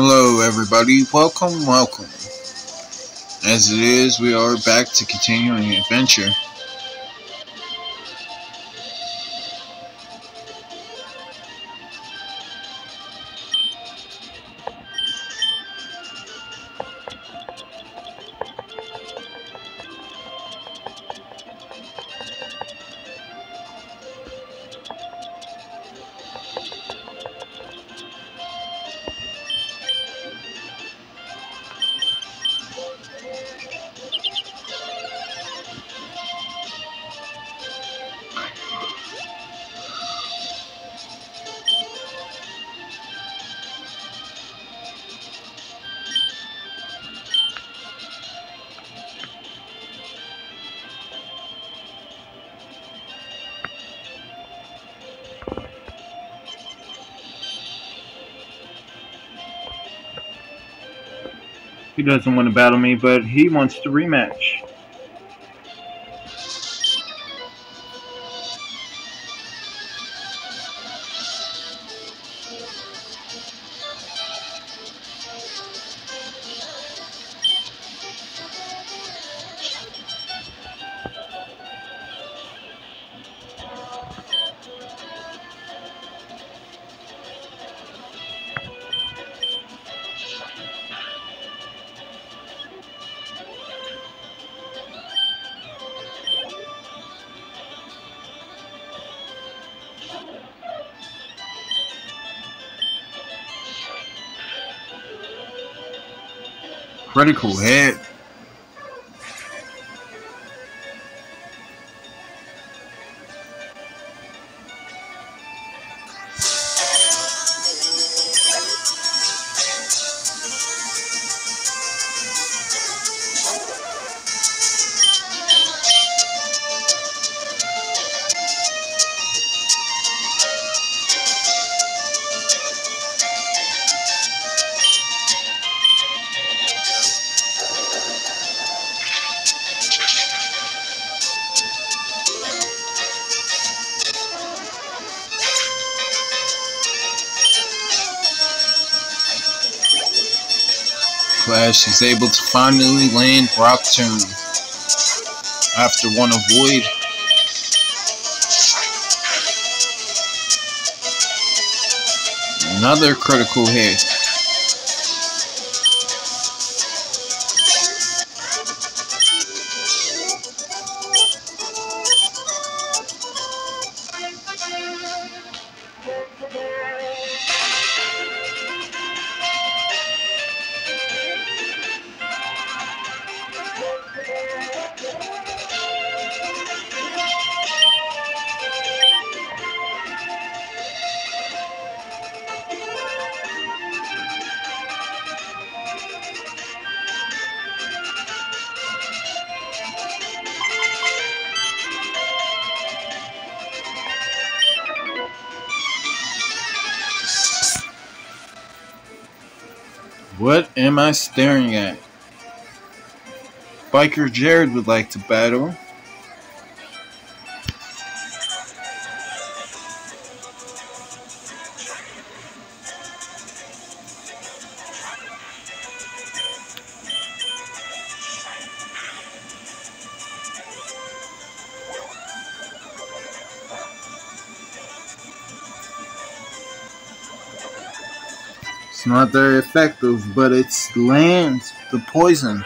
Hello, everybody. Welcome, welcome. As it is, we are back to continuing adventure. Doesn't want to battle me, but he wants to rematch. Critical hit. Is able to finally land Rock Tomb after one avoid. Another critical hit. What am I staring at? Biker Jared would like to battle. Not very effective, but it lands the poison.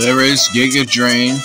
There is Giga Drain.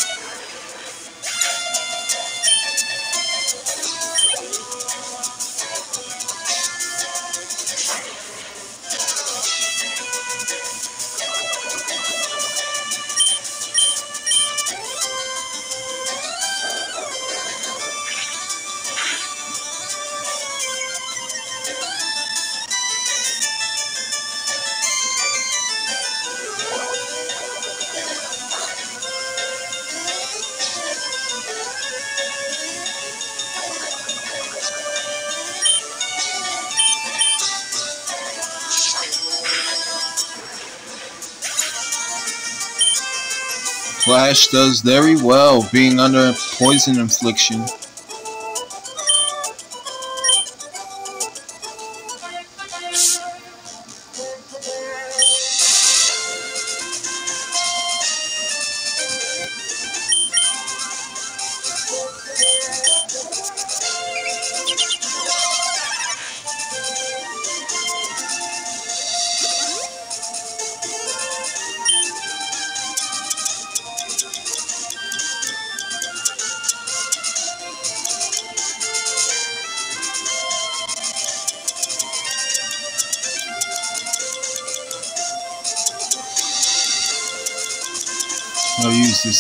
Flash does very well being under poison infliction.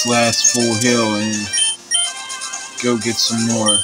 Last full heal and go get some more.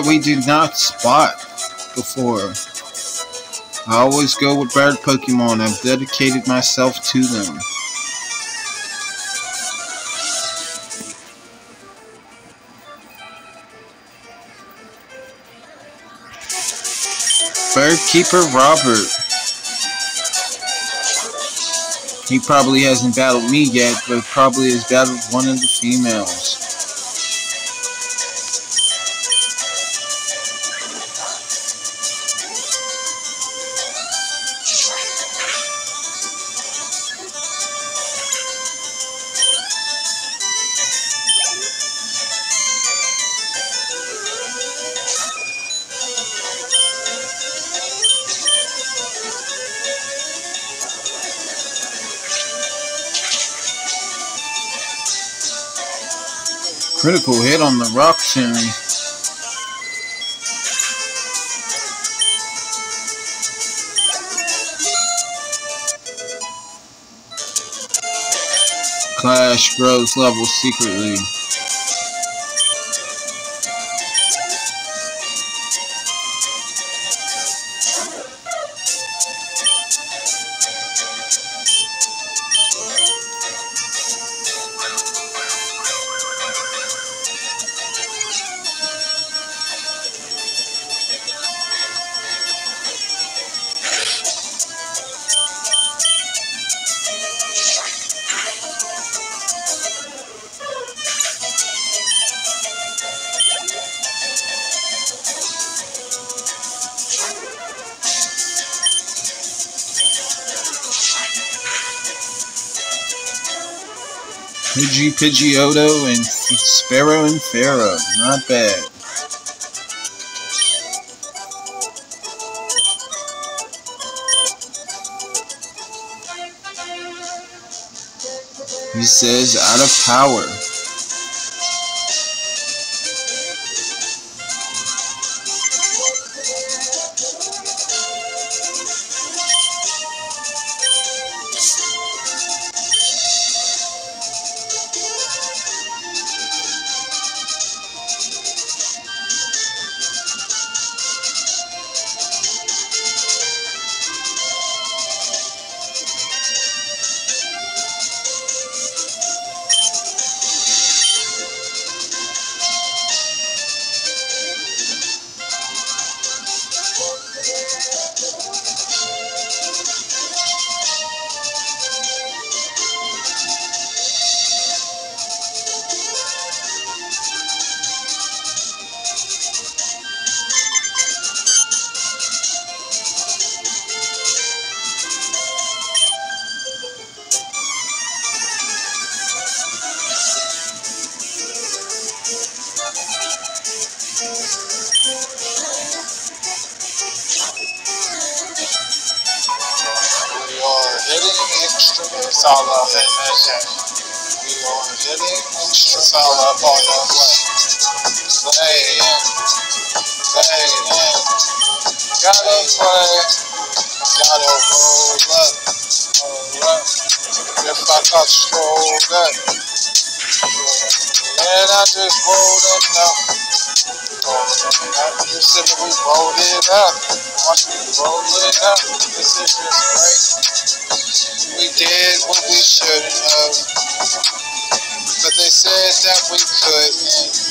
That we did not spot before. I always go with bird Pokemon. I've dedicated myself to them. Bird Keeper Robert. He probably hasn't battled me yet, but probably has battled one of the females. Critical hit on the rock chain. Clash grows level secretly. Pidgeotto and Spearow and Fearow. Not bad. He says out of power. Gotta play, gotta roll up, roll up. If I got strolled up, And I just rolled up. I just said that we rolled it up. Watch it up. This is just great. We did what we shouldn't have. But they said that we couldn't.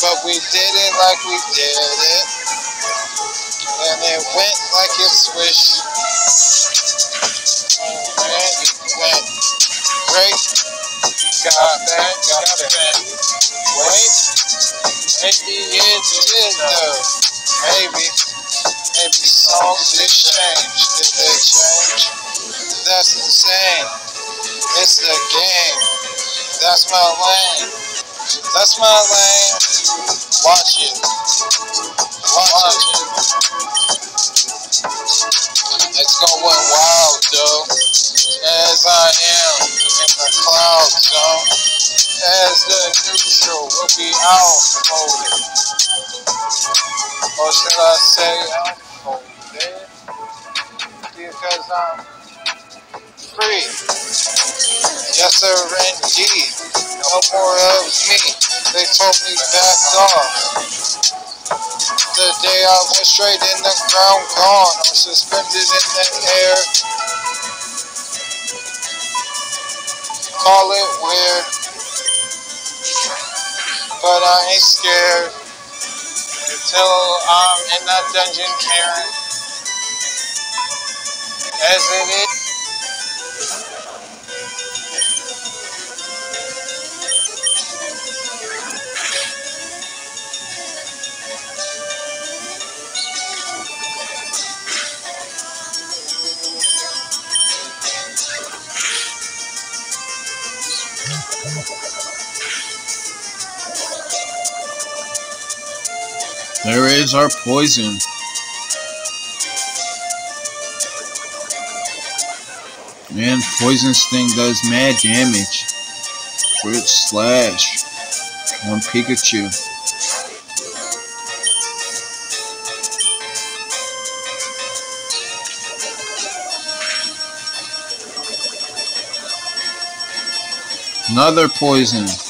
But we did like we did it. And it went like it swished. And it went great. Got that, got that. Wait. Maybe it did though. Maybe. Maybe songs did change. Did they change? That's insane. It's the game. That's my lane. That's my lane. Watch it. Watch it. It's going wild, though. As I am in the cloud zone. As the neutral will be out outfolded. Or should I say outfolded? Because I'm free. Yes, sir, indeed. No more of me. They told me back off. The day I went straight in the ground, gone or suspended in the air. Call it weird, but I ain't scared until I'm in that dungeon, Karen. As it is. There is our poison. Man, poison sting does mad damage. Crit slash on Pikachu. Another poison.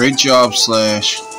Great job, Slash.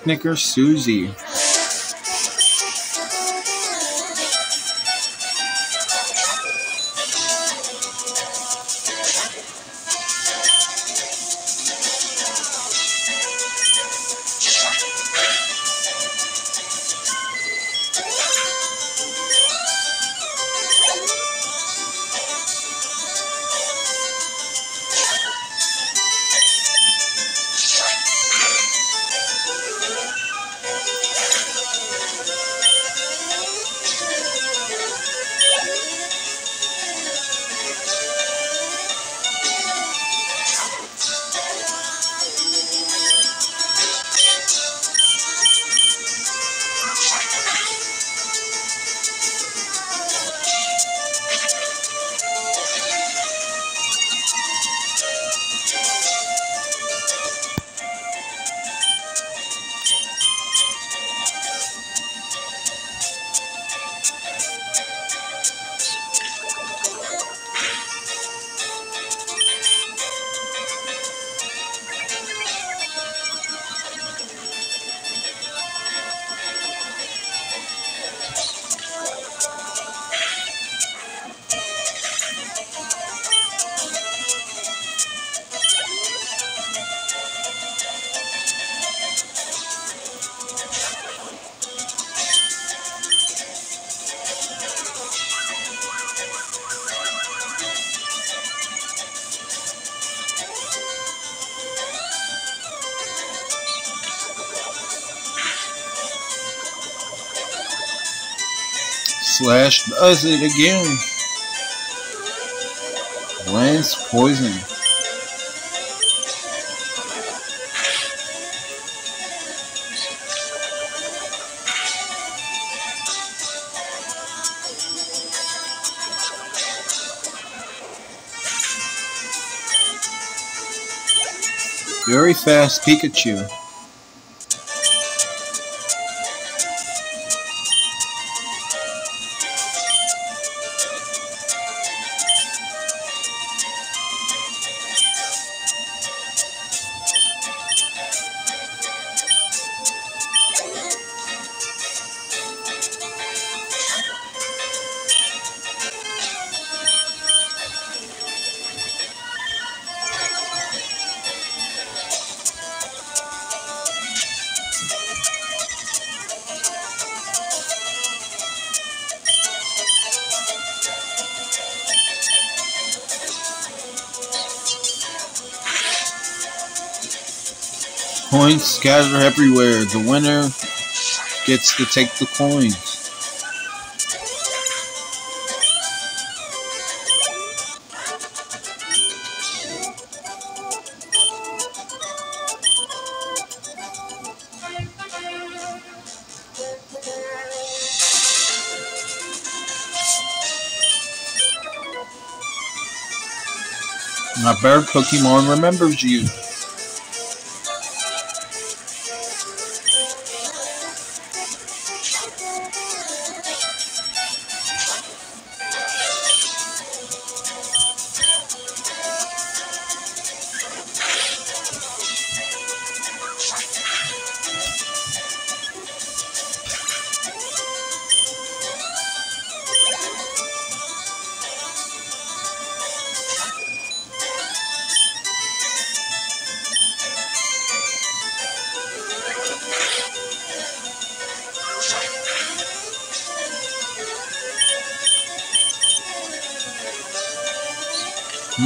Picnicker Susie. Slash does it again. Lance Poison. Very fast Pikachu. Coins scatter everywhere. The winner gets to take the coins. My bird Pokemon remembers you.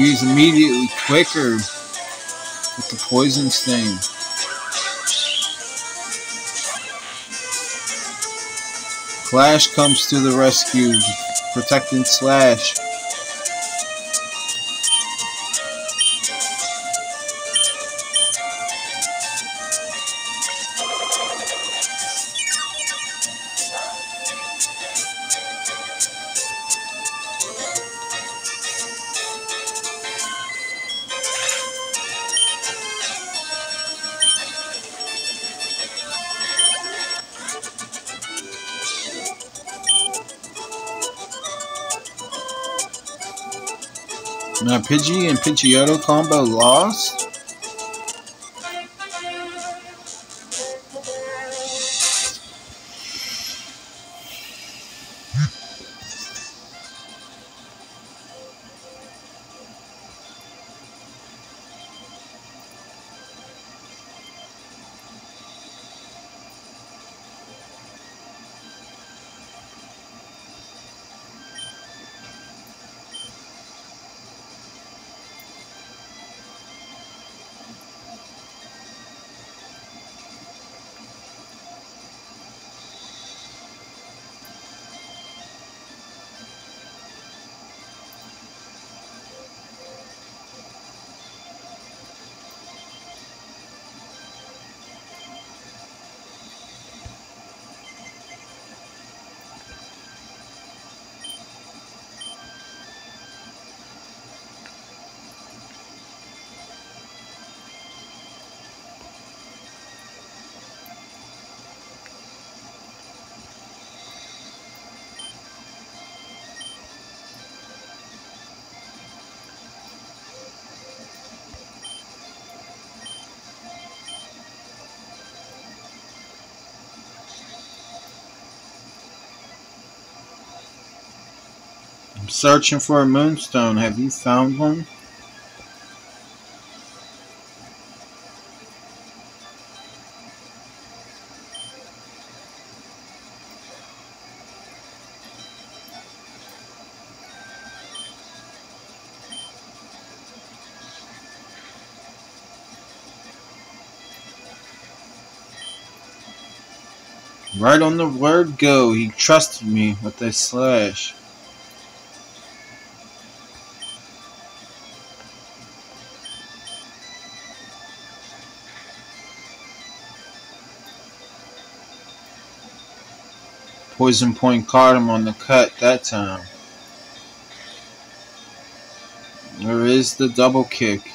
He's immediately quicker with the poison sting. Clash comes to the rescue, protecting Slash. Pidgey and Pidgeotto combo lost. I'm searching for a moonstone. Have you found one? Right on the word go, he trusted me with a slash. Poison Point caught him on the cut that time. There is the double kick.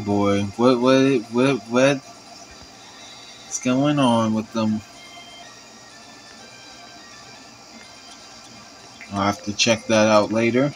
Boy, what what what what's going on with them? I'll have to check that out later.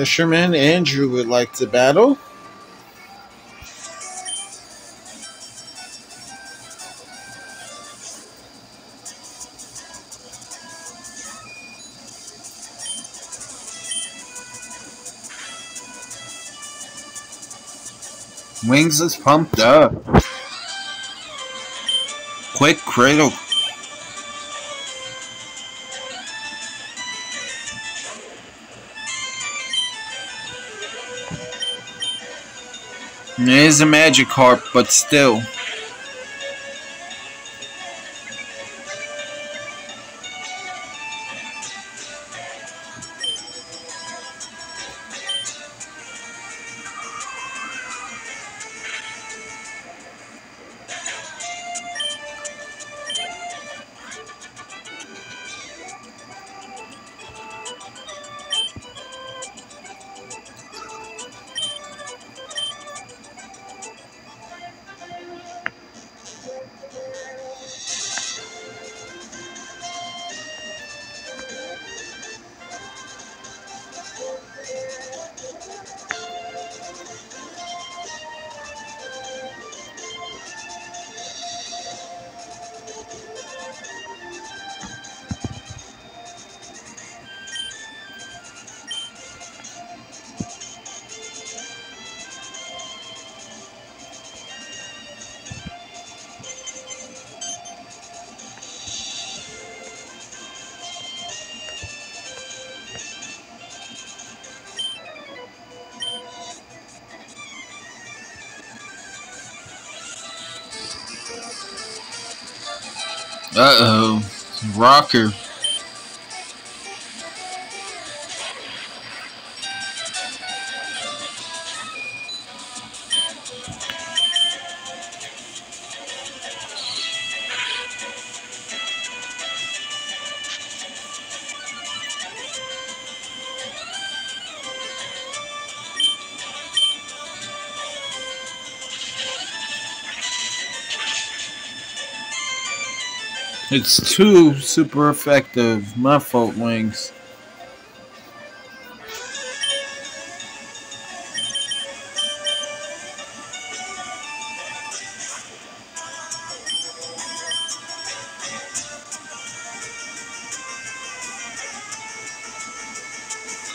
Fisherman Andrew would like to battle. Wings is pumped up. Quick cradle It is a Magikarp, but still. Uh oh. Rocker. It's too super effective. My fault, Wings.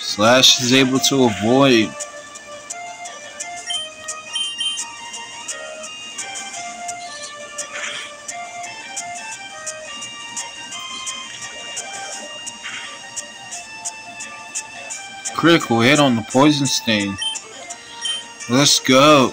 Slash is able to avoid critical hit on the poison sting. Let's go.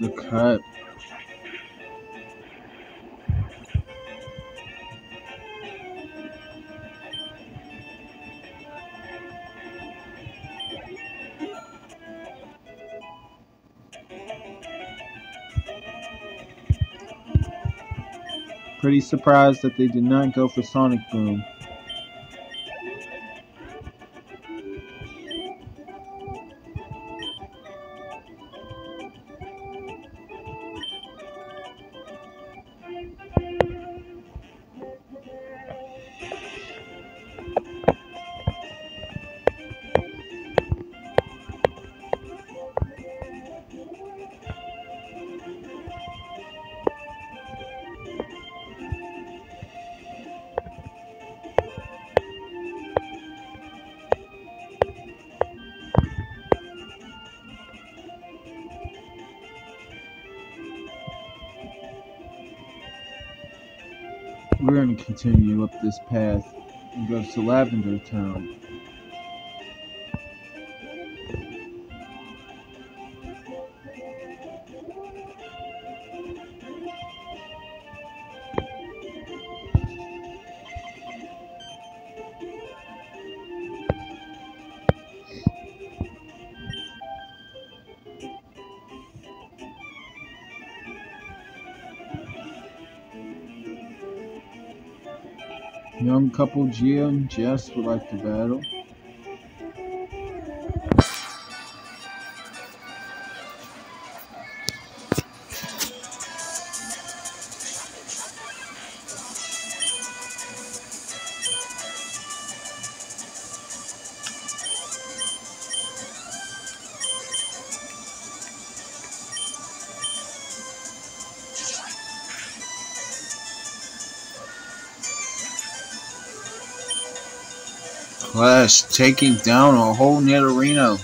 The cut. Pretty surprised that they did not go for Sonic Boom. Continue up this path and go to Lavender Town. Young couple Gia and Jess would like to battle. Taking down a whole Nidorino.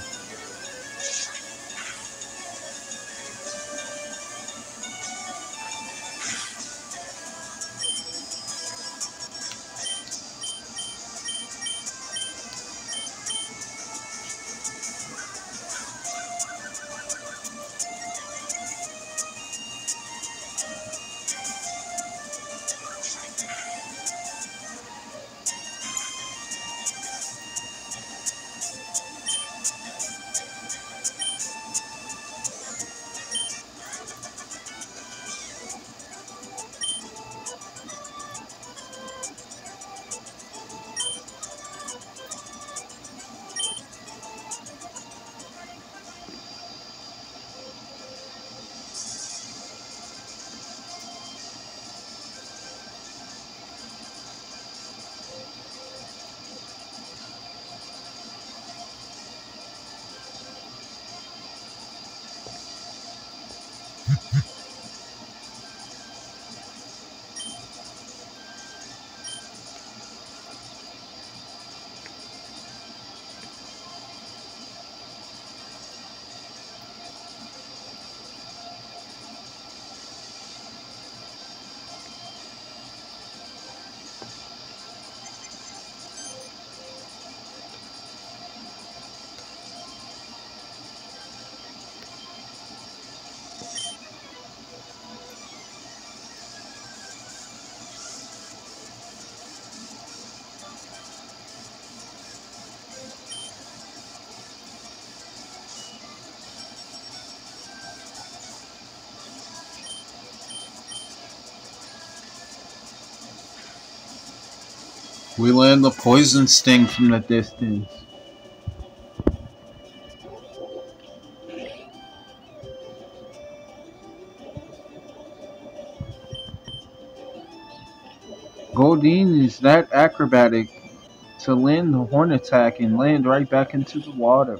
We land the poison sting from the distance. Goldeen is that acrobatic to land the horn attack and land right back into the water.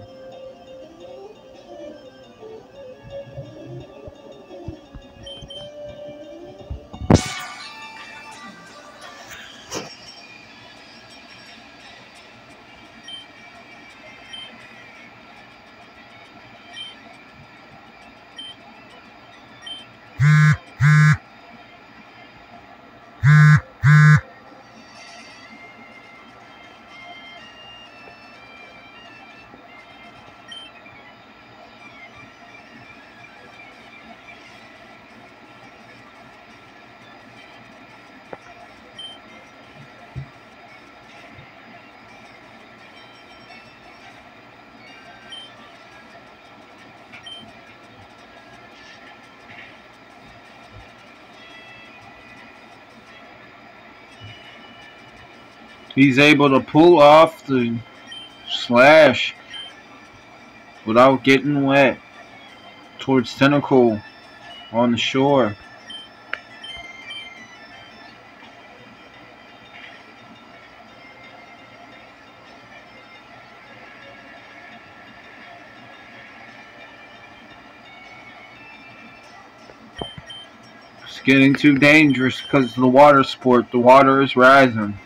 He's able to pull off the slash without getting wet towards Tentacool on the shore. It's getting too dangerous because the water sport. The water is rising.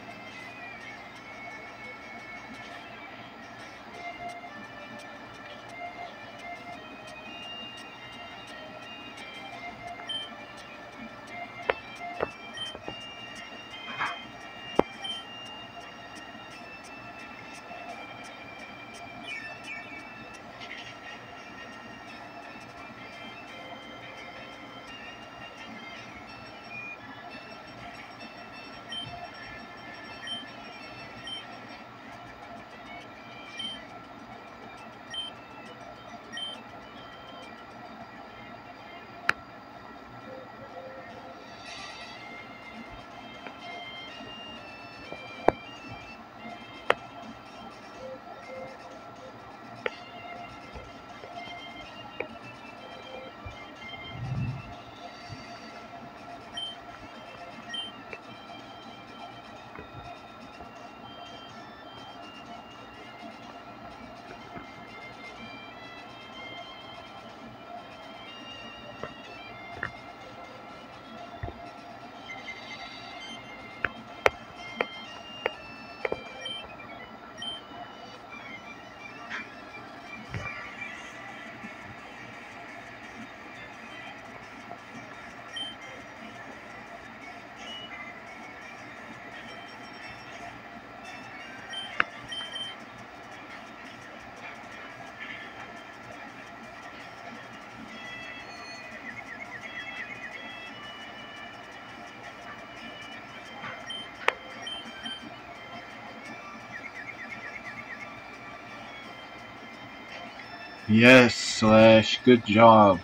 Yes, Slash. Good job.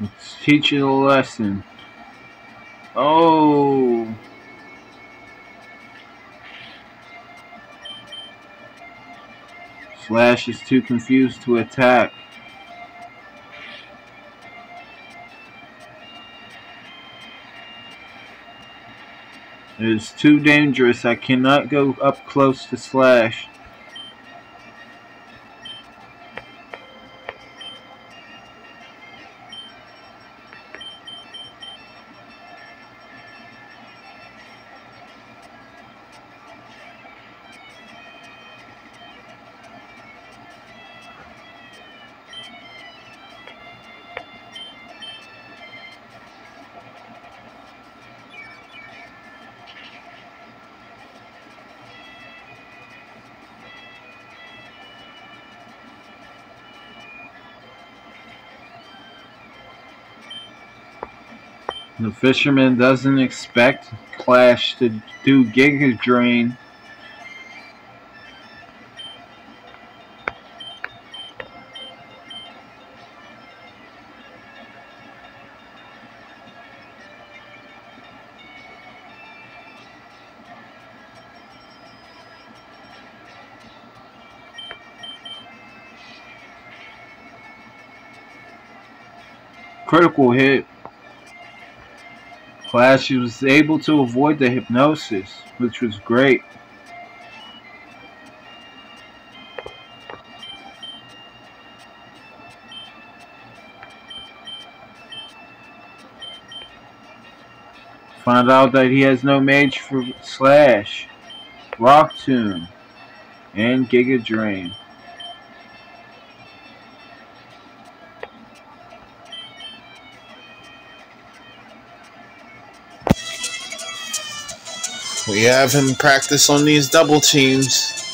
Let's teach you a lesson. Oh. Slash is too confused to attack. It is too dangerous. I cannot go up close to Slash. Fisherman doesn't expect Clash to do Giga Drain. Critical hit Flash was able to avoid the hypnosis, which was great. Find out that he has no mage for Slash, Rock Tomb, and Giga Drain. We have him practice on these double teams.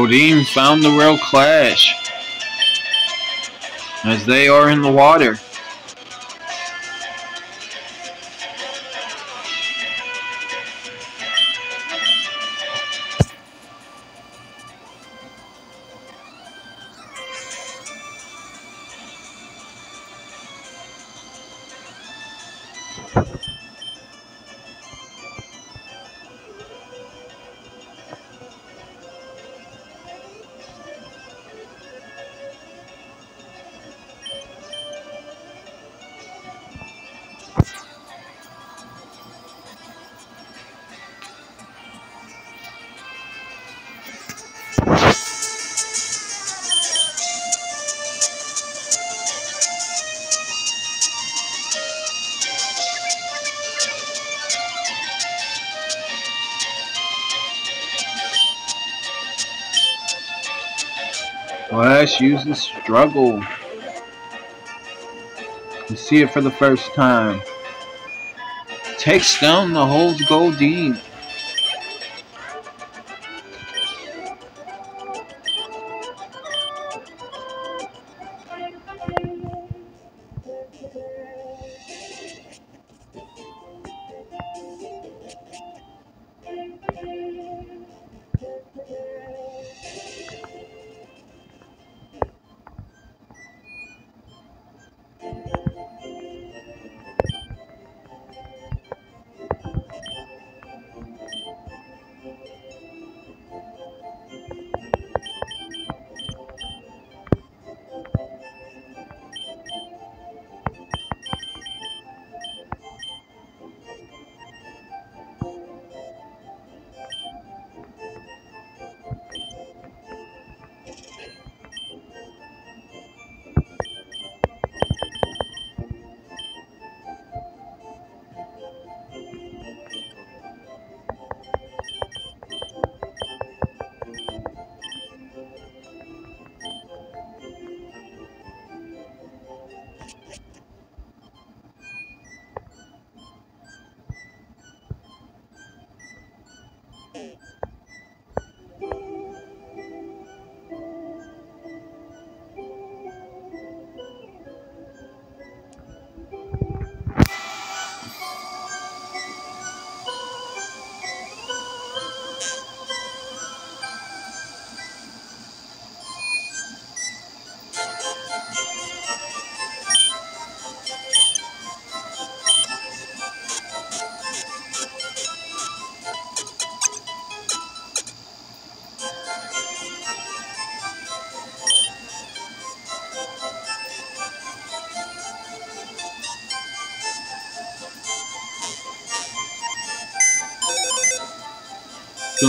Goldeen found the real Clash as they are in the water. Flash uses struggle. You see it for the first time. Takes down the whole Goldeen.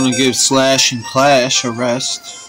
Gonna give Slash and Clash a rest.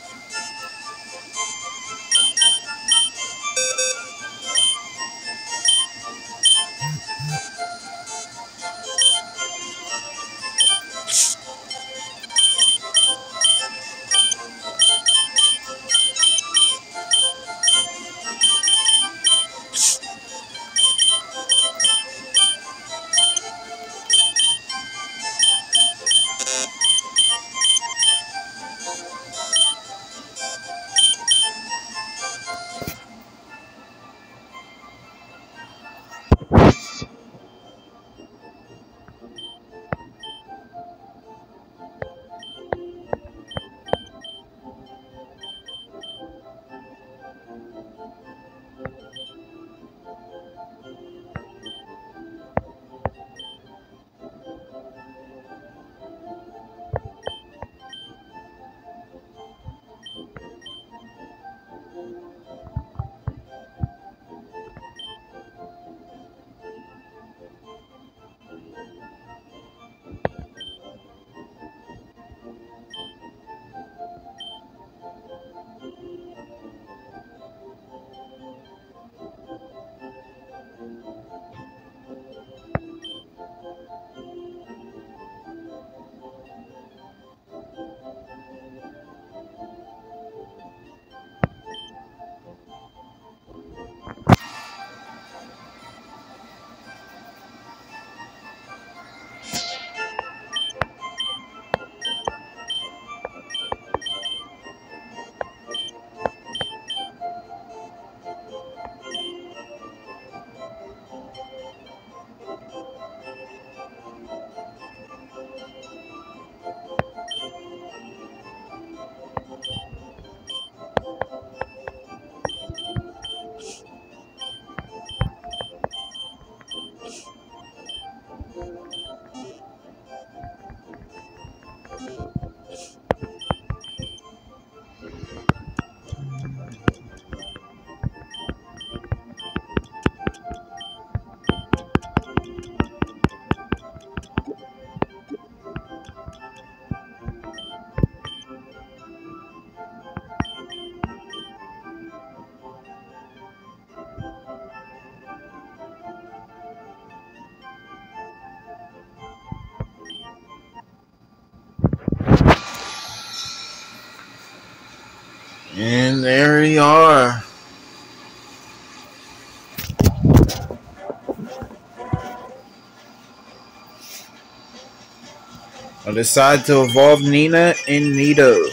And there we are. I decided to evolve Nina and Nito.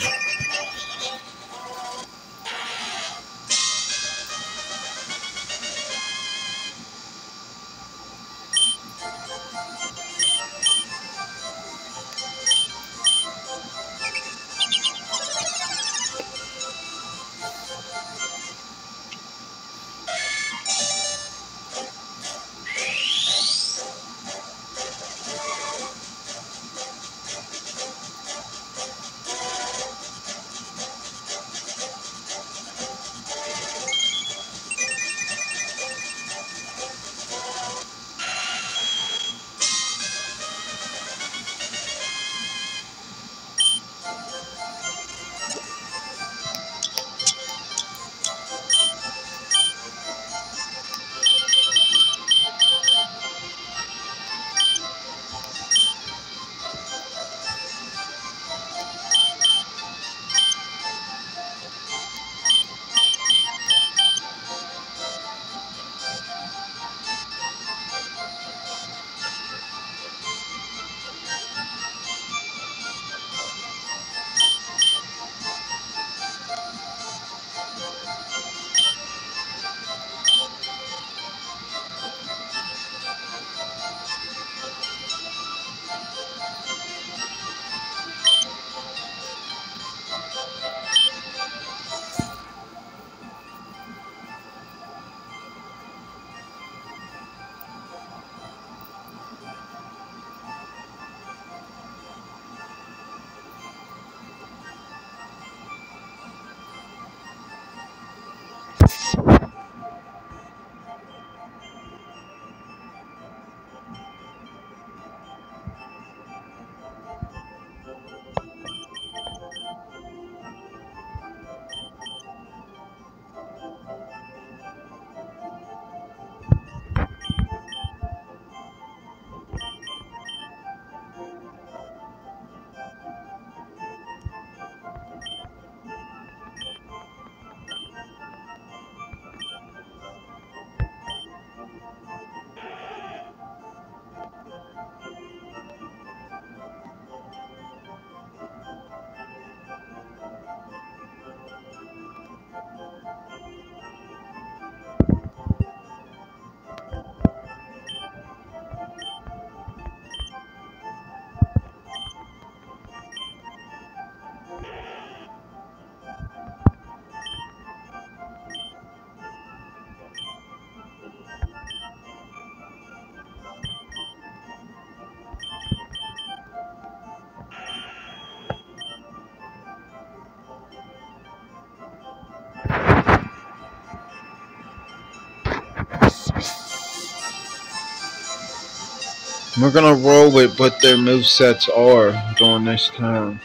We're gonna roll with what their movesets are during this time.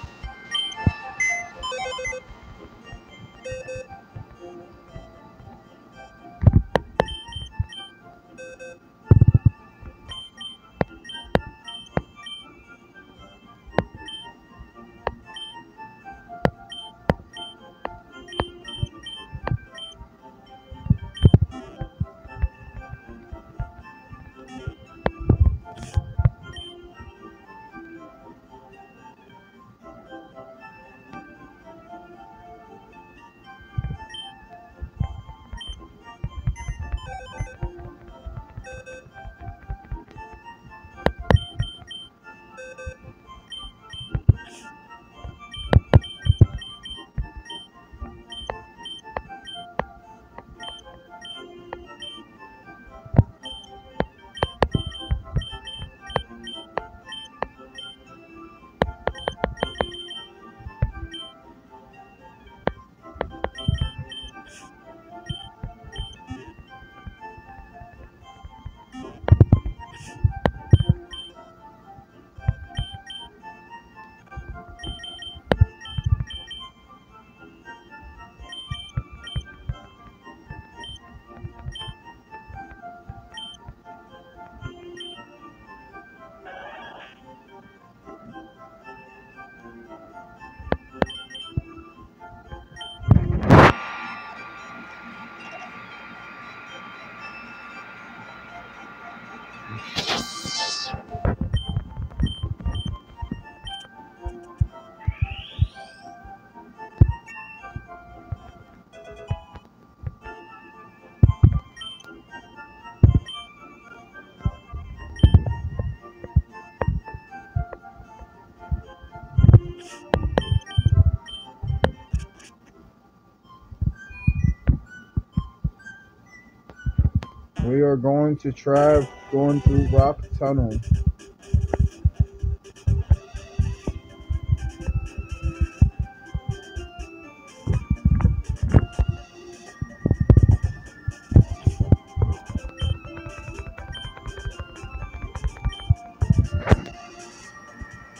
Are going to try going through Rock Tunnel.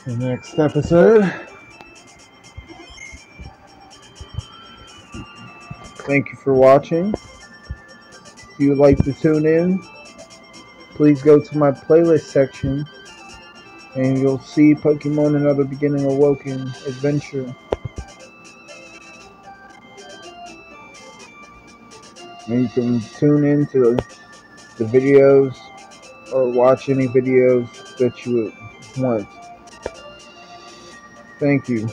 The next episode. Thank you for watching. If you would like to tune in, please go to my playlist section and you'll see Pokemon Another Beginning Awoken Adventure. And you can tune in to the videos or watch any videos that you want. Thank you.